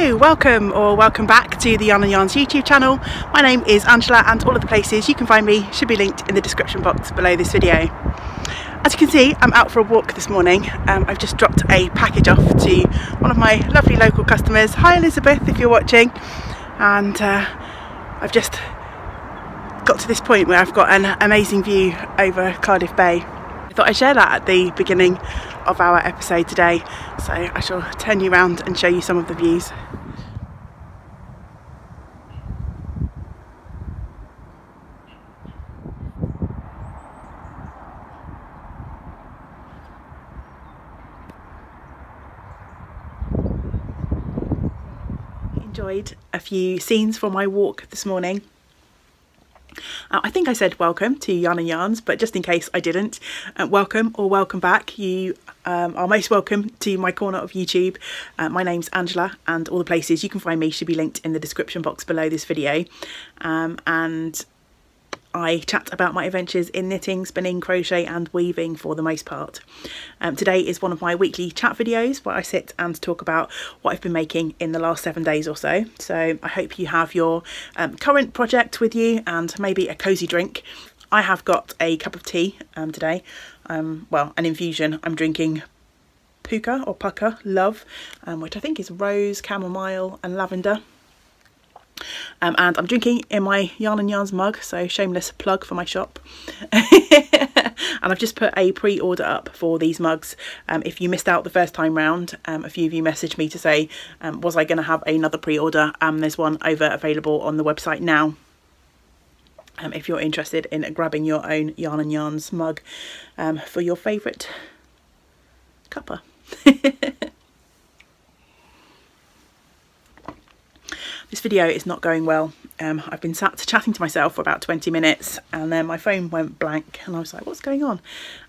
Hello, welcome or welcome back to the Yarn and Yarns YouTube channel. My name is Angela and all of the places you can find me should be linked in the description box below this video. As you can see, I'm out for a walk this morning. Um, I've just dropped a package off to one of my lovely local customers. Hi Elizabeth, if you're watching. And uh, I've just got to this point where I've got an amazing view over Cardiff Bay. I thought I'd share that at the beginning of our episode today so I shall turn you around and show you some of the views. Enjoyed a few scenes from my walk this morning uh, I think I said welcome to Yarn and Yarns, but just in case I didn't, uh, welcome or welcome back. You um, are most welcome to my corner of YouTube. Uh, my name's Angela, and all the places you can find me should be linked in the description box below this video. Um, and I chat about my adventures in knitting, spinning, crochet and weaving for the most part. Um, today is one of my weekly chat videos where I sit and talk about what I've been making in the last seven days or so. So I hope you have your um, current project with you and maybe a cosy drink. I have got a cup of tea um, today, um, well an infusion. I'm drinking Puka or Pucka Love, um, which I think is rose, chamomile and lavender. Um, and I'm drinking in my Yarn and Yarns mug, so shameless plug for my shop. and I've just put a pre-order up for these mugs. Um, if you missed out the first time round, um, a few of you messaged me to say, um, was I going to have another pre-order? Um, there's one over available on the website now. Um, if you're interested in grabbing your own Yarn and Yarns mug for your favourite cuppa. This video is not going well. Um, I've been sat chatting to myself for about 20 minutes and then my phone went blank and I was like, what's going on?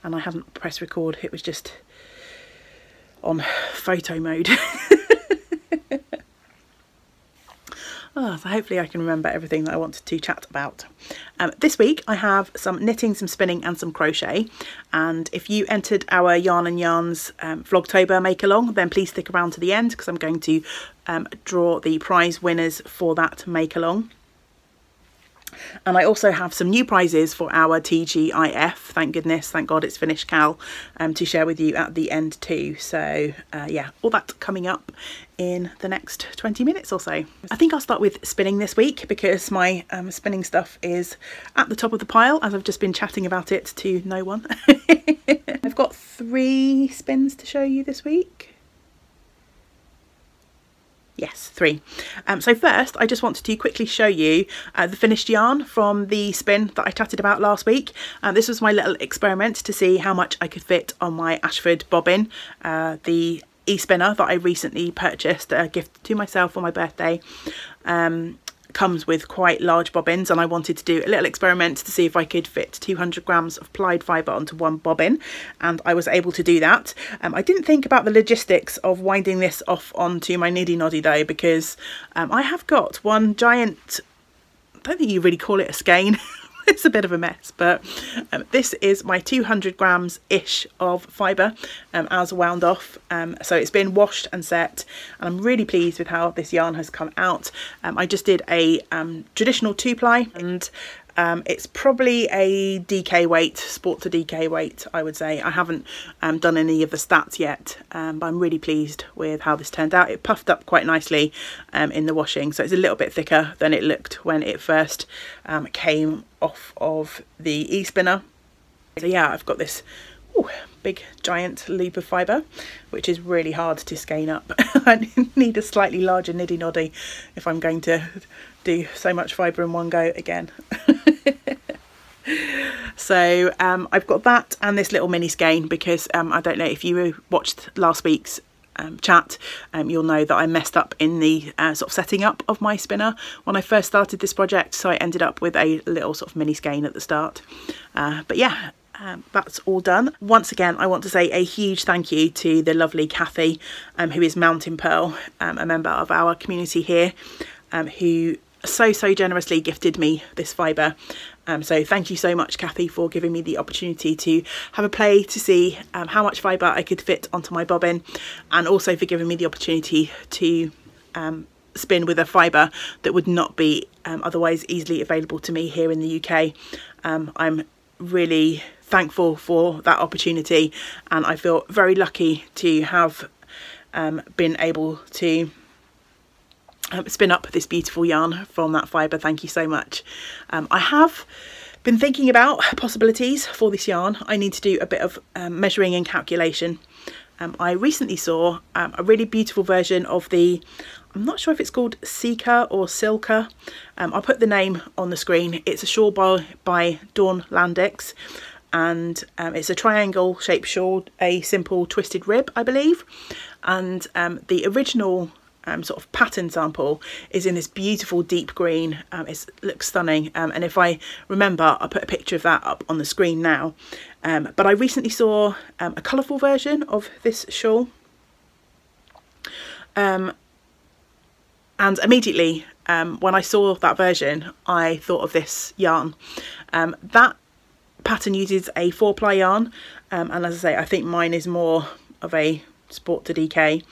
And I hadn't pressed record, it was just on photo mode. Oh, so hopefully I can remember everything that I wanted to chat about. Um, this week I have some knitting, some spinning and some crochet and if you entered our Yarn and Yarns um, Vlogtober make along then please stick around to the end because I'm going to um, draw the prize winners for that make along. And I also have some new prizes for our TGIF. Thank goodness, thank God it's finished, KAL, um, to share with you at the end too. So uh, yeah, all that coming up in the next 20 minutes or so. I think I'll start with spinning this week because my um, spinning stuff is at the top of the pile as I've just been chatting about it to no one. I've got three spins to show you this week. Yes, three. Um, so first, I just wanted to quickly show you uh, the finished yarn from the spin that I chatted about last week. Uh, this was my little experiment to see how much I could fit on my Ashford bobbin, uh, the e-spinner that I recently purchased, a gift to myself for my birthday. Um, comes with quite large bobbins and I wanted to do a little experiment to see if I could fit 200 grams of plied fibre onto one bobbin and I was able to do that. Um, I didn't think about the logistics of winding this off onto my niddy noddy though because um, I have got one giant, I don't think you really call it a skein, it's a bit of a mess but um, this is my 200 grams ish of fibre um, as wound off um, so it's been washed and set and I'm really pleased with how this yarn has come out. Um, I just did a um, traditional two ply and um, it's probably a DK weight, sport to DK weight, I would say. I haven't um, done any of the stats yet, um, but I'm really pleased with how this turned out. It puffed up quite nicely um, in the washing, so it's a little bit thicker than it looked when it first um, came off of the e-spinner. So yeah, I've got this ooh, big giant loop of fibre, which is really hard to skein up. I need a slightly larger niddy noddy if I'm going to do so much fibre in one go again. so um, I've got that and this little mini skein because um, I don't know if you watched last week's um, chat um, you'll know that I messed up in the uh, sort of setting up of my spinner when I first started this project so I ended up with a little sort of mini skein at the start uh, but yeah um, that's all done. Once again, I want to say a huge thank you to the lovely Kathy, um, who is Mountain Pearl, um, a member of our community here, um, who so, so generously gifted me this fibre. Um, so thank you so much, Kathy, for giving me the opportunity to have a play to see um, how much fibre I could fit onto my bobbin and also for giving me the opportunity to um, spin with a fibre that would not be um, otherwise easily available to me here in the UK. Um, I'm really thankful for that opportunity and I feel very lucky to have um, been able to um, spin up this beautiful yarn from that fibre. Thank you so much. Um, I have been thinking about possibilities for this yarn. I need to do a bit of um, measuring and calculation. Um, I recently saw um, a really beautiful version of the, I'm not sure if it's called Seeker or Silka. Um, I'll put the name on the screen. It's a shawl by, by Dawn Landex and um, it's a triangle shaped shawl, a simple twisted rib, I believe. And um, the original um, sort of pattern sample is in this beautiful deep green. Um, it looks stunning. Um, and if I remember, I'll put a picture of that up on the screen now. Um, but I recently saw um, a colourful version of this shawl. Um, and immediately when I saw that version, I thought of this yarn. that pattern uses a four ply yarn. and as I say, I think mine is more of a sport to DK.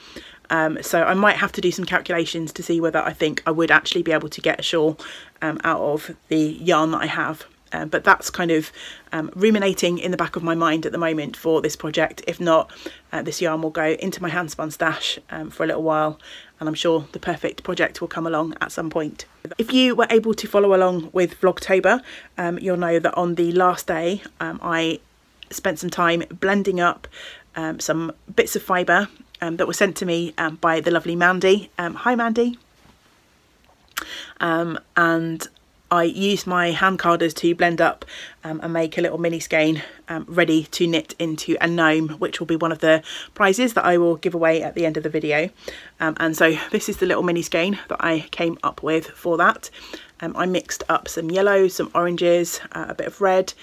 Um, so I might have to do some calculations to see whether I think I would actually be able to get a shawl um, out of the yarn that I have. Um, but that's kind of um, ruminating in the back of my mind at the moment for this project. If not, uh, this yarn will go into my handspun stash um, for a little while and I'm sure the perfect project will come along at some point. If you were able to follow along with Vlogtober, um, you'll know that on the last day I spent some time blending up some bits of fibre um, that were sent to me um, by the lovely Mandy. Um, hi Mandy. Um, and I used my hand carders to blend up um, and make a little mini skein um, ready to knit into a gnome which will be one of the prizes that I will give away at the end of the video and so this is the little mini skein that I came up with for that I mixed up some yellows, some oranges, uh, a bit of red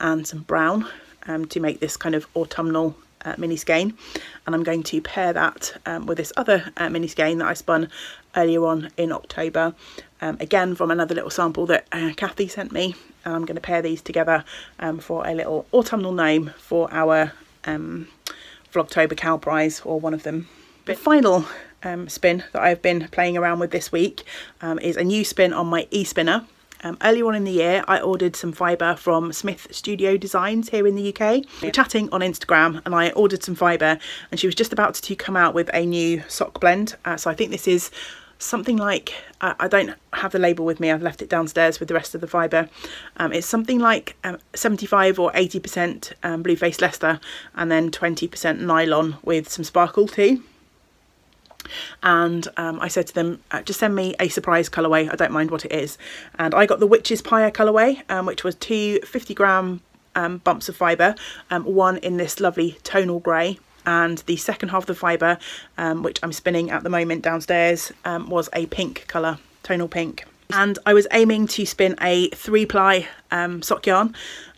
and some brown to make this kind of autumnal uh, mini skein and I'm going to pair that um, with this other uh, mini skein that I spun earlier on in October um, again from another little sample that uh, Kathy sent me and I'm going to pair these together um, for a little autumnal name for our um, Vlogtober KAL prize or one of them. The final um, spin that I've been playing around with this week um, is a new spin on my e-spinner um, earlier on in the year, I ordered some fibre from Smith Studio Designs here in the UK. We were chatting on Instagram and I ordered some fibre and she was just about to come out with a new sock blend. Uh, so I think this is something like, uh, I don't have the label with me, I've left it downstairs with the rest of the fibre. Um, it's something like um, 75 or 80% um, Blueface Leicester and then 20% nylon with some sparkle too and um, I said to them uh, just send me a surprise colourway I don't mind what it is. And I got the Witch's Pyre colourway um, which was two 50 gram um, bumps of fibre um, one in this lovely tonal grey. And the second half of the fibre um, which I'm spinning at the moment downstairs um, was a pink colour tonal pink. And I was aiming to spin a three ply sock yarn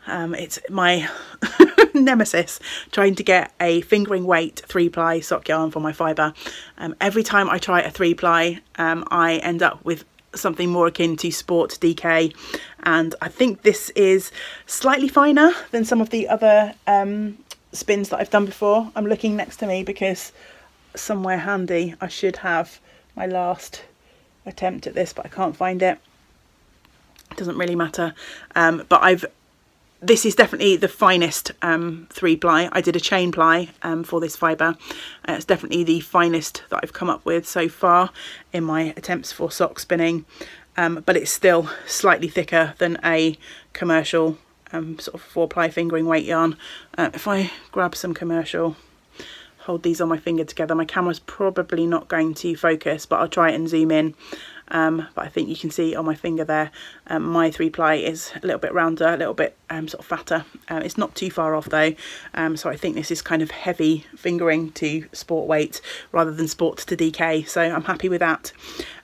it's my nemesis trying to get a fingering weight three ply sock yarn for my fibre. Um, every time I try a three ply um, I end up with something more akin to sport DK and I think this is slightly finer than some of the other um, spins that I've done before. I'm looking next to me because somewhere handy I should have my last attempt at this but I can't find it. It doesn't really matter um, but I've this is definitely the finest um, three ply. I did a chain ply um, for this fibre. Uh, it's definitely the finest that I've come up with so far in my attempts for sock spinning. Um, but it's still slightly thicker than a commercial um, sort of four ply fingering weight yarn. Uh, if I grab some commercial, hold these on my finger together, my camera's probably not going to focus, but I'll try it and zoom in um, but I think you can see on my finger there um, my three ply is a little bit rounder a little bit um, sort of fatter. Um, it's not too far off though. Um, so I think this is kind of heavy fingering to sport weight rather than sport to DK so I'm happy with that.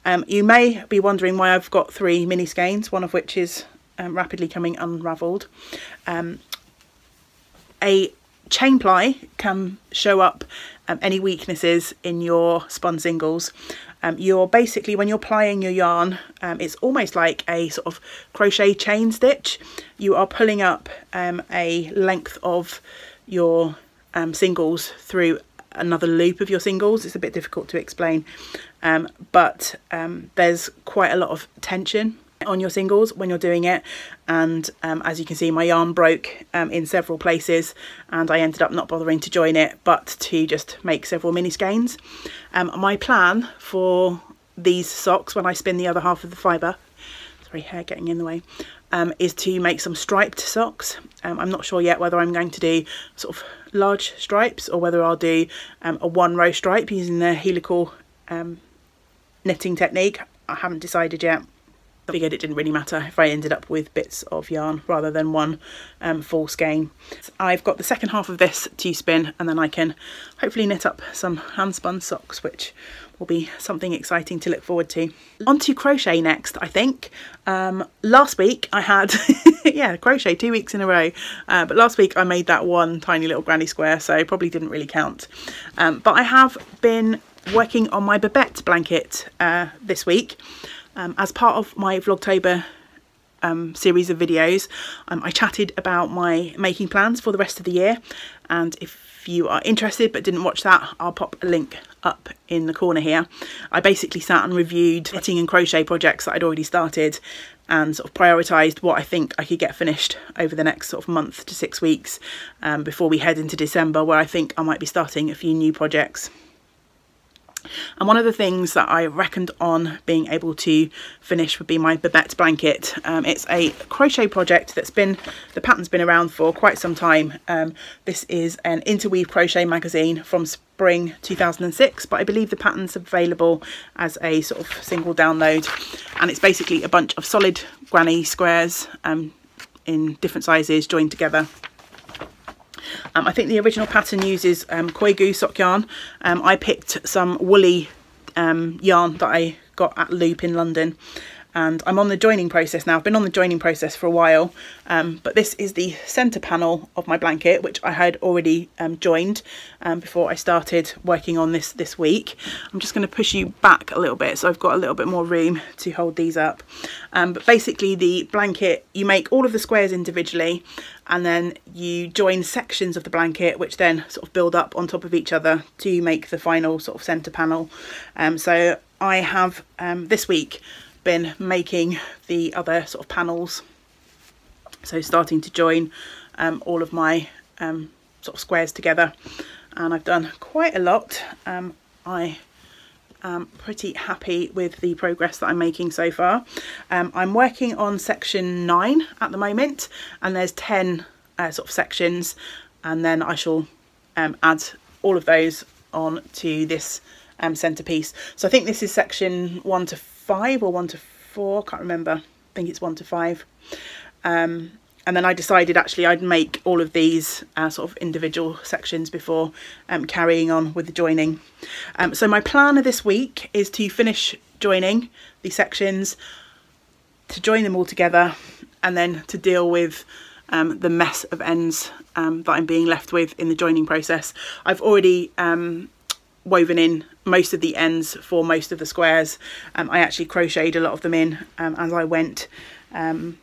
Um, you may be wondering why I've got three mini skeins one of which is rapidly coming unravelled a chain ply can show up um, any weaknesses in your spun singles um, you're basically, when you're plying your yarn, um, it's almost like a sort of crochet chain stitch. You are pulling up um, a length of your um, singles through another loop of your singles. It's a bit difficult to explain, um, but um, there's quite a lot of tension on your singles when you're doing it and um, as you can see my yarn broke um, in several places and I ended up not bothering to join it but to just make several mini skeins. Um, my plan for these socks when I spin the other half of the fibre sorry hair getting in the way um, is to make some striped socks. Um, I'm not sure yet whether I'm going to do sort of large stripes or whether I'll do um, a one row stripe using the helical knitting technique. I haven't decided yet. Figured it didn't really matter if I ended up with bits of yarn rather than one um, full skein. I've got the second half of this to spin and then I can hopefully knit up some hand spun socks which will be something exciting to look forward to. On to crochet next I think. Um, last week I had, yeah crochet two weeks in a row uh, but last week I made that one tiny little granny square so probably didn't really count. Um, but I have been working on my Babette blanket uh, this week. Um, as part of my Vlogtober um, series of videos, um, I chatted about my making plans for the rest of the year. And if you are interested but didn't watch that, I'll pop a link up in the corner here. I basically sat and reviewed knitting and crochet projects that I'd already started and sort of prioritised what I think I could get finished over the next sort of month to six weeks um, before we head into December where I think I might be starting a few new projects. And one of the things that I reckoned on being able to finish would be my Babette blanket. Um, it's a crochet project that's been, the pattern's been around for quite some time. Um, this is an interweave crochet magazine from spring 2006, but I believe the pattern's available as a sort of single download. And it's basically a bunch of solid granny squares um, in different sizes joined together um, I think the original pattern uses um, Koigu sock yarn. Um, I picked some woolly um, yarn that I got at Loop in London and I'm on the joining process now. I've been on the joining process for a while, um, but this is the centre panel of my blanket, which I had already um, joined um, before I started working on this this week. I'm just going to push you back a little bit so I've got a little bit more room to hold these up. Um, but basically the blanket, you make all of the squares individually and then you join sections of the blanket which then sort of build up on top of each other to make the final sort of centre panel. Um, so I have um, this week been making the other sort of panels. So starting to join um, all of my um, sort of squares together. And I've done quite a lot. Um, I am pretty happy with the progress that I'm making so far. Um, I'm working on section 9 at the moment and there's 10 uh, sort of sections. And then I shall um, add all of those on to this um, centerpiece. So I think this is section 1 to five or one to four, can't remember. I think it's one to five. Um, and then I decided actually I'd make all of these uh, sort of individual sections before um, carrying on with the joining. Um, so my plan this week is to finish joining the sections, to join them all together, and then to deal with um, the mess of ends um, that I'm being left with in the joining process. I've already um, woven in most of the ends for most of the squares. Um, I actually crocheted a lot of them in um, as I went. Um,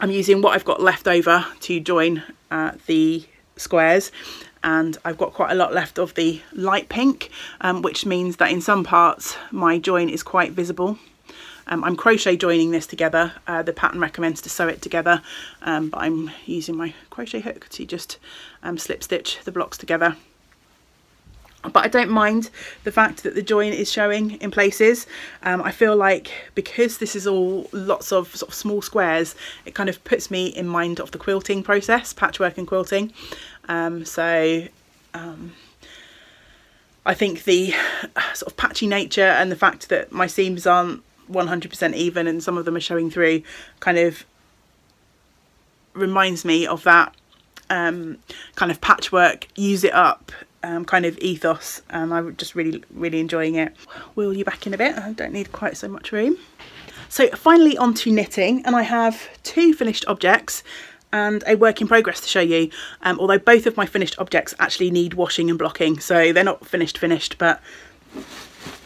I'm using what I've got left over to join uh, the squares and I've got quite a lot left of the light pink um, which means that in some parts my join is quite visible. Um, I'm crochet joining this together. Uh, the pattern recommends to sew it together um, but I'm using my crochet hook to just slip stitch the blocks together but I don't mind the fact that the join is showing in places. Um, I feel like because this is all lots of sort of small squares, it kind of puts me in mind of the quilting process, patchwork and quilting. Um, so um, I think the sort of patchy nature and the fact that my seams aren't 100% even and some of them are showing through kind of reminds me of that um, kind of patchwork, use it up um, kind of ethos and I'm just really really enjoying it. Wheel you back in a bit, I don't need quite so much room. So finally on to knitting and I have two finished objects and a work in progress to show you um, although both of my finished objects actually need washing and blocking so they're not finished finished but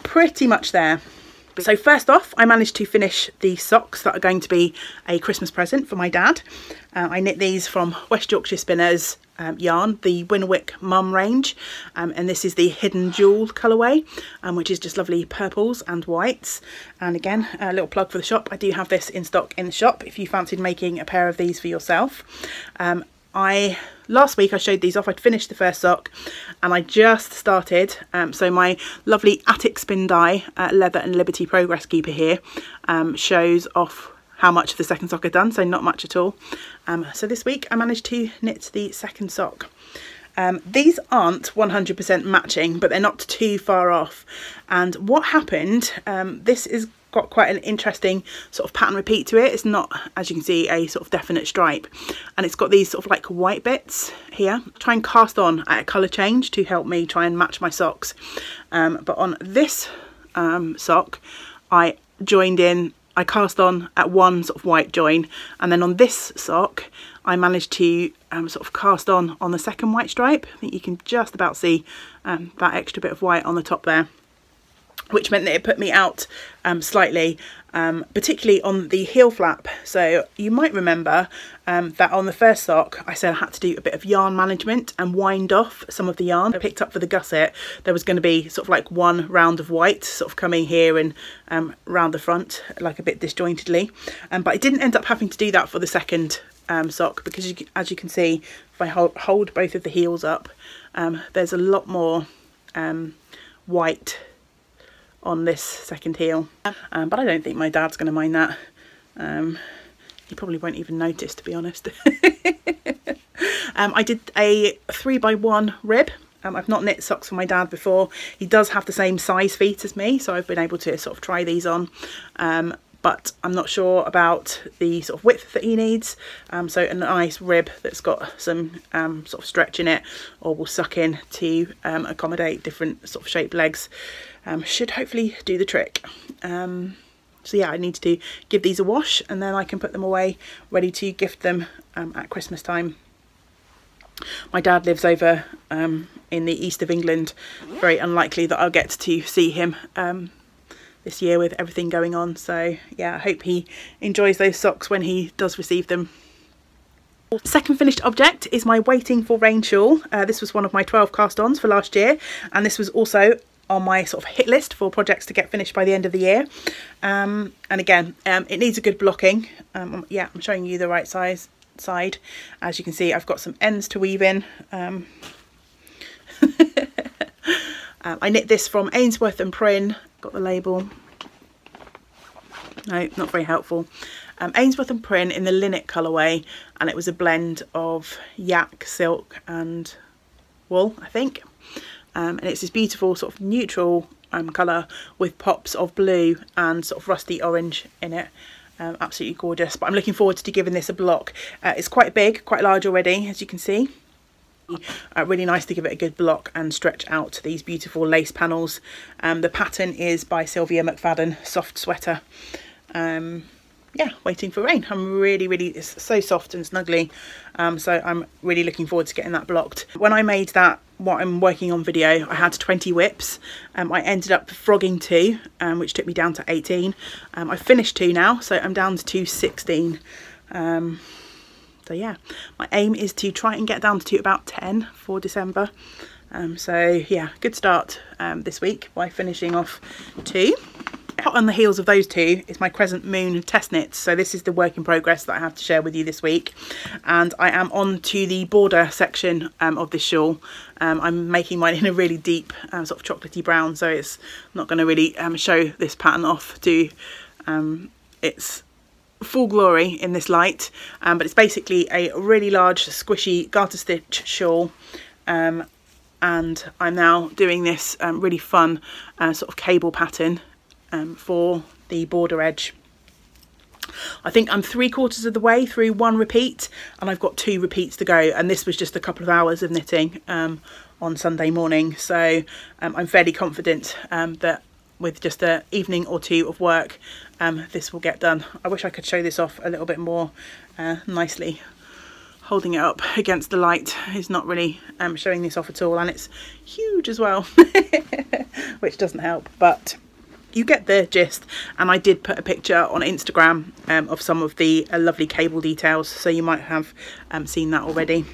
pretty much there. So first off, I managed to finish the socks that are going to be a Christmas present for my dad. Uh, I knit these from West Yorkshire Spinners um, yarn, the Winnerwick Mum range, um, and this is the Hidden Jewel colourway, um, which is just lovely purples and whites. And again, a little plug for the shop. I do have this in stock in the shop if you fancied making a pair of these for yourself. I last week I showed these off. I'd finished the first sock and I just started. Um, so my lovely Attic Spin Dye uh, Leather and Liberty Progress Keeper here um, shows off how much of the second sock had done, so not much at all. Um, so this week I managed to knit the second sock. Um, these aren't 100% matching, but they're not too far off. And what happened, um, this is got quite an interesting sort of pattern repeat to it. It's not, as you can see, a sort of definite stripe. And it's got these sort of like white bits here. Try and cast on at a colour change to help me try and match my socks. Um, but on this um, sock, I joined in I cast on at one sort of white join and then on this sock I managed to um, sort of cast on on the second white stripe. I think you can just about see um, that extra bit of white on the top there which meant that it put me out um, slightly, um, particularly on the heel flap. So you might remember um, that on the first sock, I said I had to do a bit of yarn management and wind off some of the yarn. I picked up for the gusset, there was going to be sort of like one round of white sort of coming here and um, round the front, like a bit disjointedly. Um, but I didn't end up having to do that for the second um, sock because you, as you can see, if I hold, hold both of the heels up, there's a lot more white on this second heel. Um, but I don't think my dad's going to mind that. Um, he probably won't even notice, to be honest. um, I did a 3 by one rib. Um, I've not knit socks for my dad before. He does have the same size feet as me, so I've been able to sort of try these on. But I'm not sure about the sort of width that he needs. Um, so a nice rib that's got some um, sort of stretch in it or will suck in to um, accommodate different sort of shaped legs um, should hopefully do the trick. Um, so yeah, I need to give these a wash and then I can put them away ready to gift them um, at Christmas time. My dad lives over in the east of England. Very unlikely that I'll get to see him this year with everything going on. So yeah, I hope he enjoys those socks when he does receive them. Second finished object is my Waiting for Rain shawl. Uh, this was one of my 12 cast-ons for last year and this was also on my sort of hit list for projects to get finished by the end of the year. Um, and again, um, it needs a good blocking. Um, yeah, I'm showing you the right size side. As you can see, I've got some ends to weave in. Um, um, I knit this from Ainsworth and Prynne got the label. No, not very helpful. Um, Ainsworth and Prynne in the Linnet colourway and it was a blend of yak, silk and wool, I think. Um, and it's this beautiful sort of neutral um, colour with pops of blue and sort of rusty orange in it. Um, absolutely gorgeous, but I'm looking forward to giving this a block. Uh, it's quite big, quite large already, as you can see. Uh, really nice to give it a good block and stretch out these beautiful lace panels. Um, the pattern is by Sylvia McFadden, Soft Sweater. Um, yeah, waiting for rain. I'm really, really, it's so soft and snuggly. Um, so I'm really looking forward to getting that blocked. When I made that, what I'm working on video, I had 20 WIPs. Um, I ended up frogging two, um, which took me down to 18. Um, I finished two now, so I'm down to 216. So yeah my aim is to try and get down to about 10 for December um, so yeah good start um, this week by finishing off two out on the heels of those two is my Crescent Moon test knits. So this is the work in progress that I have to share with you this week. And I am on to the border section um, of this shawl. Um, I'm making mine in a really deep um, sort of chocolatey brown, so it's not going to really um, show this pattern off to um, its full glory in this light um, but it's basically a really large squishy garter stitch shawl um, and I'm now doing this um, really fun uh, sort of cable pattern um, for the border edge. I think I'm three quarters of the way through one repeat and I've got two repeats to go and this was just a couple of hours of knitting um, on Sunday morning. So um, I'm fairly confident that with just an evening or two of work um, this will get done. I wish I could show this off a little bit more uh, nicely. Holding it up against the light is not really um, showing this off at all and it's huge as well, which doesn't help, but you get the gist and I did put a picture on Instagram um, of some of the uh, lovely cable details so you might have um, seen that already.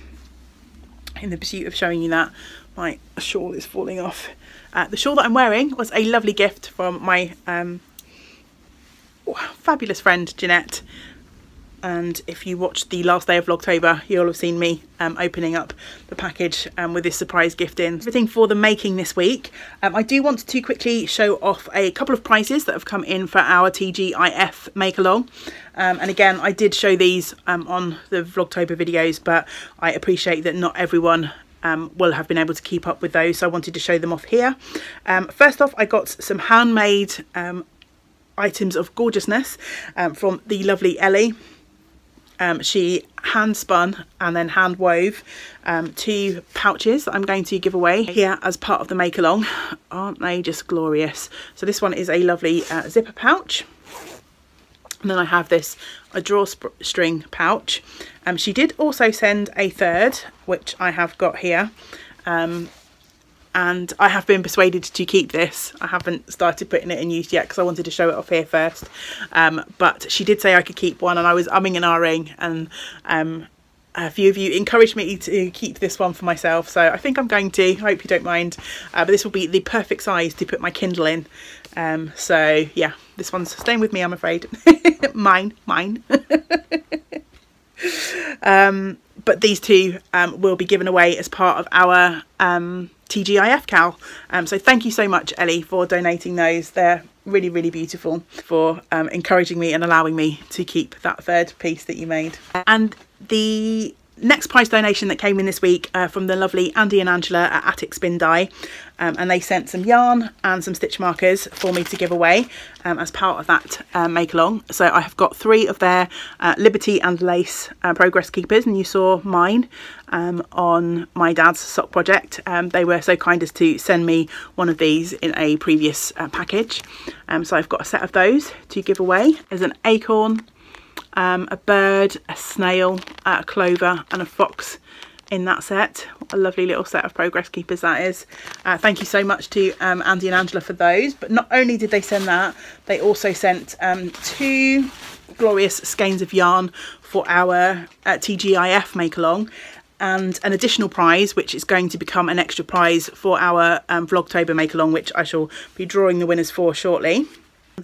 in the pursuit of showing you that my shawl is falling off. Uh, the shawl that I'm wearing was a lovely gift from my um, fabulous friend Jeanette and if you watched the last day of Vlogtober you'll have seen me um, opening up the package um, with this surprise gift in. Everything for the making this week. Um, I do want to quickly show off a couple of prizes that have come in for our TGIF make along um, and again I did show these um, on the Vlogtober videos but I appreciate that not everyone um, will have been able to keep up with those so I wanted to show them off here. Um, first off I got some handmade um, items of gorgeousness um, from the lovely Ellie um, she hand spun and then hand wove two pouches that I'm going to give away here as part of the make along. Aren't they just glorious? So this one is a lovely uh, zipper pouch. And then I have this a drawstring pouch. Um, she did also send a third, which I have got here. Um, and I have been persuaded to keep this. I haven't started putting it in use yet because I wanted to show it off here first. Um, but she did say I could keep one and I was umming and ahhing and um, a few of you encouraged me to keep this one for myself so I think I'm going to, I hope you don't mind. Uh, but this will be the perfect size to put my Kindle in. Um, so yeah, this one's staying with me I'm afraid. mine, mine. um, but these two um, will be given away as part of our um, TGIF KAL. Um, so thank you so much, Ellie, for donating those. They're really, really beautiful for um, encouraging me and allowing me to keep that third piece that you made. And the next prize donation that came in this week uh, from the lovely Andy and Angela at Attic Spin Dye um, and they sent some yarn and some stitch markers for me to give away um, as part of that uh, make along so I have got three of their uh, Liberty and Lace uh, progress keepers and you saw mine um, on my dad's sock project. Um, they were so kind as to send me one of these in a previous uh, package. Um, so I've got a set of those to give away. There's an acorn um, a bird, a snail, a clover and a fox in that set. a lovely little set of progress keepers that is. Uh, thank you so much to um, Andy and Angela for those. But not only did they send that, they also sent um, two glorious skeins of yarn for our uh, TGIF make along and an additional prize which is going to become an extra prize for our um, Vlogtober make along which I shall be drawing the winners for shortly.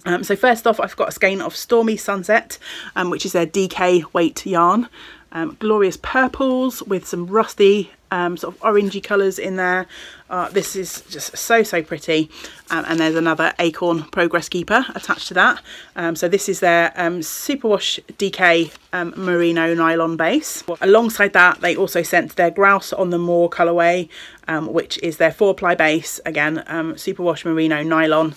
Um, so first off, I've got a skein of Stormy Sunset, um, which is their DK weight yarn. Um, glorious purples with some rusty um, sort of orangey colours in there. Uh, this is just so, so pretty. Um, and there's another Acorn Progress Keeper attached to that. Um, so this is their Superwash DK Merino Nylon base. Alongside that, they also sent their Grouse on the Moor colourway, which is their four ply base. Again, Superwash Merino Nylon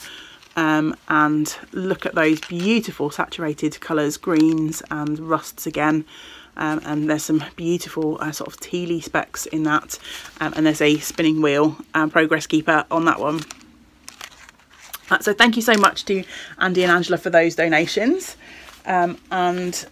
um, and look at those beautiful saturated colours, greens and rusts again. Um, and there's some beautiful uh, sort of tealy specks in that um, and there's a spinning wheel um, progress keeper on that one. Uh, so thank you so much to Andy and Angela for those donations um, and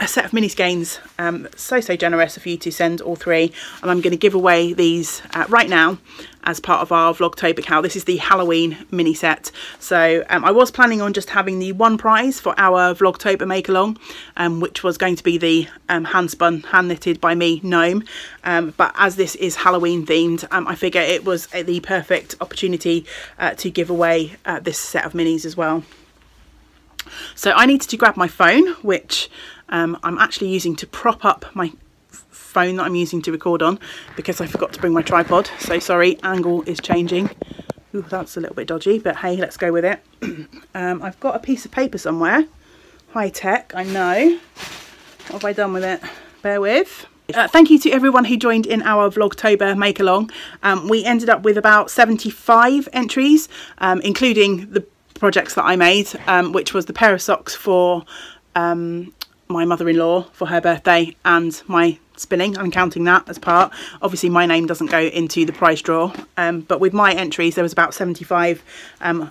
a set of mini skeins um, so so generous of you to send all three and I'm going to give away these uh, right now as part of our Vlogtober KAL. This is the Halloween mini set so um, I was planning on just having the one prize for our Vlogtober make along um, which was going to be the um, hand spun hand knitted by me gnome um, but as this is Halloween themed um, I figure it was the perfect opportunity uh, to give away uh, this set of minis as well. So I needed to grab my phone which um, I'm actually using to prop up my phone that I'm using to record on because I forgot to bring my tripod. So sorry, angle is changing. Ooh, that's a little bit dodgy, but hey, let's go with it. um, I've got a piece of paper somewhere. High tech, I know. What have I done with it? Bear with. Uh, thank you to everyone who joined in our Vlogtober make along. Um, we ended up with about 75 entries, um, including the projects that I made, um, which was the pair of socks for um, my mother-in-law for her birthday and my spinning I'm counting that as part. Obviously my name doesn't go into the prize draw um, but with my entries there was about 75 um,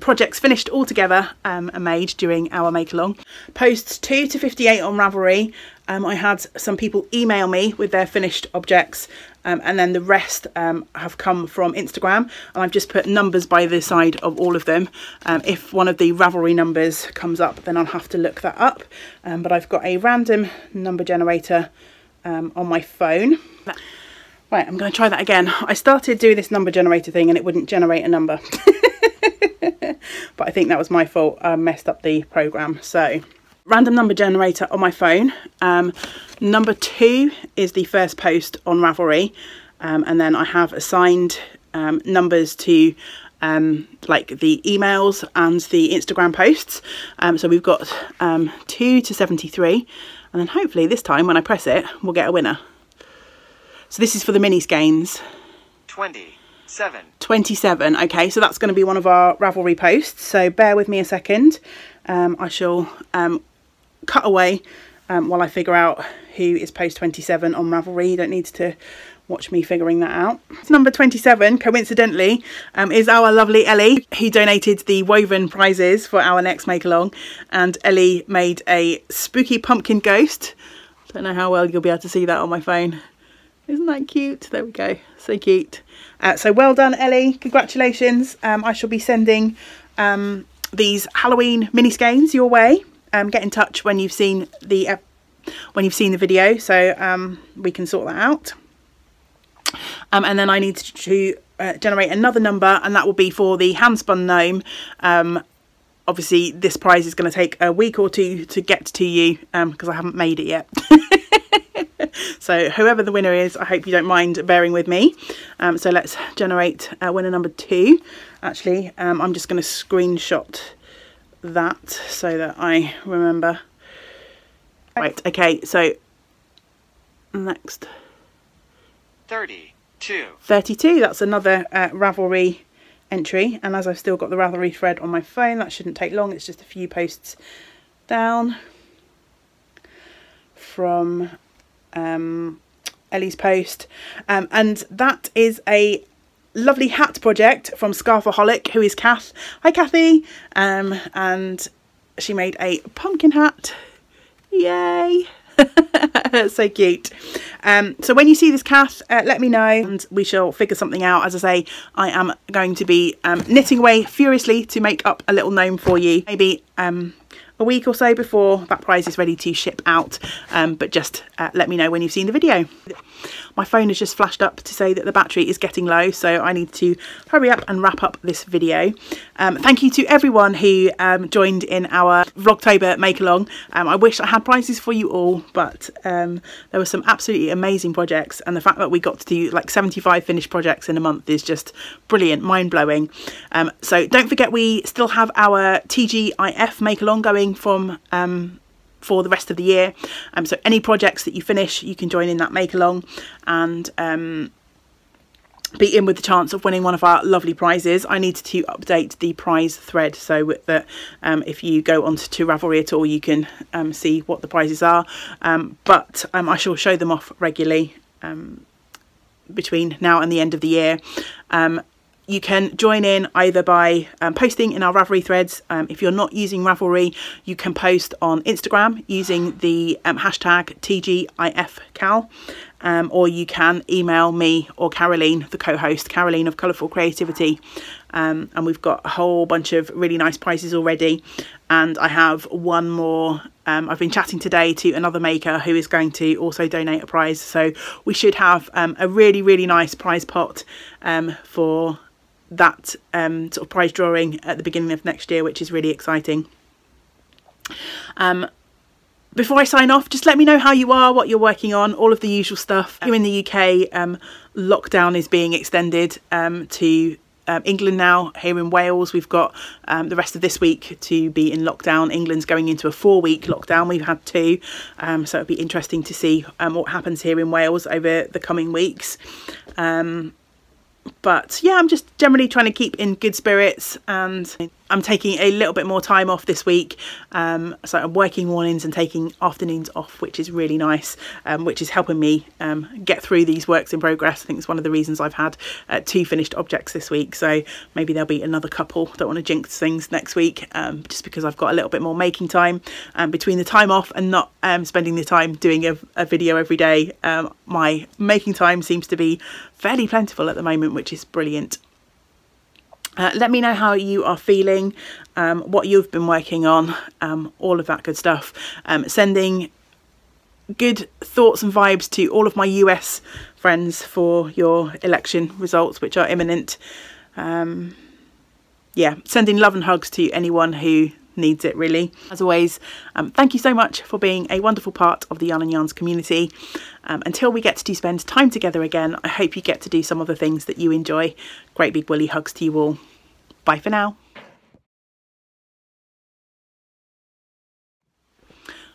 projects finished all together um, and made during our make along posts 2 to 58 on Ravelry um, I had some people email me with their finished objects um, and then the rest um, have come from Instagram and I've just put numbers by the side of all of them. Um, if one of the Ravelry numbers comes up then I'll have to look that up but I've got a random number generator on my phone. Right, I'm going to try that again. I started doing this number generator thing and it wouldn't generate a number. but I think that was my fault. I messed up the program. So random number generator on my phone. Um, number two is the first post on Ravelry. Um, and then I have assigned um, numbers to um, like the emails and the Instagram posts. Um, so we've got um, 2 to 73 and then hopefully this time when I press it we'll get a winner. So this is for the mini skeins. 27. 27, okay, so that's going to be one of our Ravelry posts. So bear with me a second. Um, I shall um, cut away um, while I figure out who is post 27 on Ravelry. You don't need to watch me figuring that out. Number 27, coincidentally, um, is our lovely Ellie, who donated the woven prizes for our next make along. And Ellie made a spooky pumpkin ghost. Don't know how well you'll be able to see that on my phone. Isn't that cute? There we go. So cute. Uh, so well done, Ellie. Congratulations. Um, I shall be sending um, these Halloween mini skeins your way. Um, get in touch when you've seen the uh, when you've seen the video, so um, we can sort that out. Um, and then I need to uh, generate another number, and that will be for the handspun gnome. Um, obviously, this prize is going to take a week or two to get to you because I haven't made it yet. so whoever the winner is, I hope you don't mind bearing with me. Um, so let's generate uh, winner number two. Actually, um, I'm just going to screenshot that so that I remember. Right, okay, so next. 32. 32, that's another uh, Ravelry entry. And as I've still got the Ravelry thread on my phone, that shouldn't take long. It's just a few posts down from um, Ellie's post. Um, and that is a lovely hat project from Scarfaholic, who is Kath. Hi, Kathy. Um, and she made a pumpkin hat. Yay! so cute. Um, so when you see this Kath, uh, let me know and we shall figure something out. As I say, I am going to be um, knitting away furiously to make up a little gnome for you. Maybe um, a week or so before that prize is ready to ship out um, but just uh, let me know when you've seen the video. My phone has just flashed up to say that the battery is getting low so I need to hurry up and wrap up this video. Um, thank you to everyone who um, joined in our Vlogtober make along. Um, I wish I had prizes for you all but um, there were some absolutely amazing projects and the fact that we got to do like 75 finished projects in a month is just brilliant, mind-blowing. Um, so don't forget we still have our TGIF make along going from um, for the rest of the year. Um, so any projects that you finish, you can join in that make along and um, be in with the chance of winning one of our lovely prizes. I need to update the prize thread so that um, if you go onto to Ravelry at all, you can um, see what the prizes are. Um, but um, I shall show them off regularly between now and the end of the year. Um, you can join in either by um, posting in our Ravelry threads. Um, if you're not using Ravelry, you can post on Instagram using the um, hashtag TGIFKAL, um, or you can email me or Caroline, the co-host, Caroline of Colourful Creativity. Um, and we've got a whole bunch of really nice prizes already. And I have one more. Um, I've been chatting today to another maker who is going to also donate a prize. So we should have a really, really nice prize pot for that um, sort of prize drawing at the beginning of next year, which is really exciting. Um, before I sign off, just let me know how you are, what you're working on, all of the usual stuff. Here in the UK, um, lockdown is being extended um, to um, England now. Here in Wales, we've got um, the rest of this week to be in lockdown. England's going into a four week lockdown. We've had two. Um, so it'll be interesting to see um, what happens here in Wales over the coming weeks. Um, but yeah, I'm just generally trying to keep in good spirits and I'm taking a little bit more time off this week. Um, so I'm working mornings and taking afternoons off, which is really nice, um, which is helping me um, get through these works in progress. I think it's one of the reasons I've had uh, two finished objects this week. So maybe there'll be another couple. Don't want to jinx things next week, um, just because I've got a little bit more making time um, between the time off and not spending the time doing a, a video every day. my making time seems to be fairly plentiful at the moment, which is brilliant. Uh, let me know how you are feeling, um, what you've been working on, um, all of that good stuff. Um, sending good thoughts and vibes to all of my US friends for your election results, which are imminent. Um, yeah, sending love and hugs to anyone who needs it really. As always, um, thank you so much for being a wonderful part of the Yarn and Yarns community. Um, until we get to spend time together again, I hope you get to do some of the things that you enjoy. Great big woolly hugs to you all. Bye for now.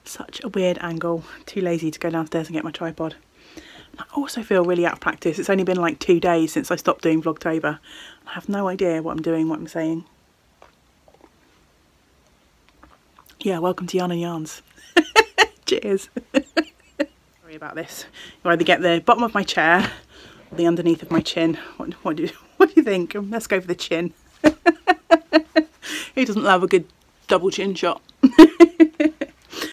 Such a weird angle. Too lazy to go downstairs and get my tripod. I also feel really out of practice. It's only been like two days since I stopped doing Vlogtober. I have no idea what I'm doing, what I'm saying. Yeah, welcome to Yarn and Yarns. Cheers. Sorry about this. You either get the bottom of my chair or the underneath of my chin. What, what, do, what do you think? Let's go for the chin. Who doesn't love a good double chin shot?